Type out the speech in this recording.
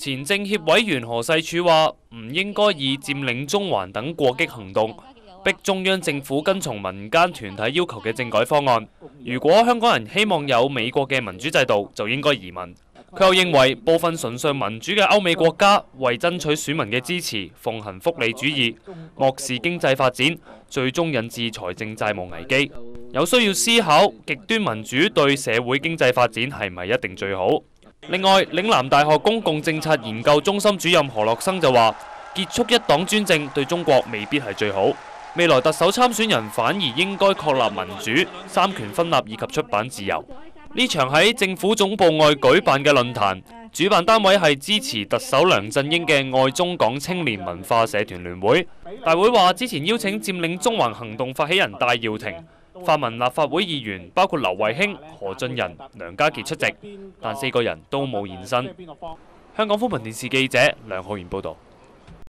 前政協委員何世柱話：唔應該以佔領中環等過激行動逼中央政府跟從民間團體要求嘅政改方案。如果香港人希望有美國嘅民主制度，就應該移民。佢又認為部分崇尚民主嘅歐美國家為爭取選民嘅支持，奉行福利主義，漠視經濟發展，最終引致財政債務危機。有需要思考極端民主對社會經濟發展係咪一定最好？另外，岭南大學公共政策研究中心主任何樂生就話：結束一黨專政對中國未必係最好。未來特首參選人反而應該確立民主、三權分立以及出版自由。呢場喺政府總部外舉辦嘅論壇，主辦單位係支持特首梁振英嘅愛中港青年文化社團聯會。大會話之前邀請佔領中環行動發起人戴耀廷、泛民立法會議員包括劉慧卿、何俊仁、梁家傑出席，但四個人都冇現身。香港風頻電視記者梁浩然報導。